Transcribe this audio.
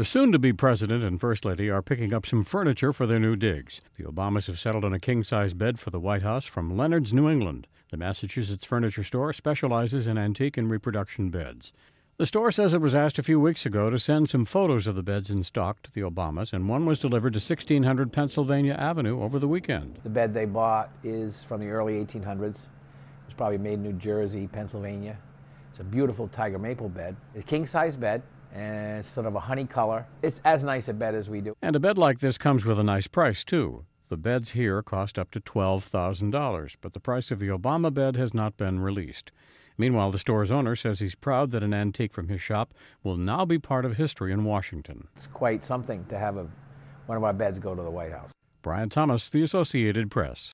The soon to be president and first lady are picking up some furniture for their new digs. The Obamas have settled on a king size bed for the White House from Leonard's, New England. The Massachusetts furniture store specializes in antique and reproduction beds. The store says it was asked a few weeks ago to send some photos of the beds in stock to the Obamas, and one was delivered to 1600 Pennsylvania Avenue over the weekend. The bed they bought is from the early 1800s. It was probably made in New Jersey, Pennsylvania. It's a beautiful tiger maple bed. It's a king size bed and sort of a honey color. It's as nice a bed as we do. And a bed like this comes with a nice price, too. The beds here cost up to $12,000, but the price of the Obama bed has not been released. Meanwhile, the store's owner says he's proud that an antique from his shop will now be part of history in Washington. It's quite something to have a, one of our beds go to the White House. Brian Thomas, The Associated Press.